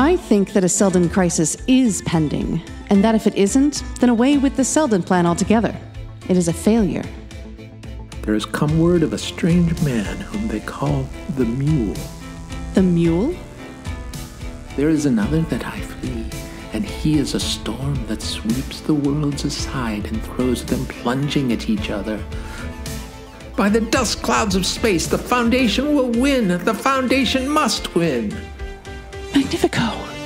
I think that a Seldon crisis is pending, and that if it isn't, then away with the Seldon plan altogether. It is a failure. There has come word of a strange man whom they call the Mule. The mule? There is another that I flee, and he is a storm that sweeps the worlds aside and throws them plunging at each other. By the dust clouds of space, the Foundation will win. The Foundation must win. Magnifico!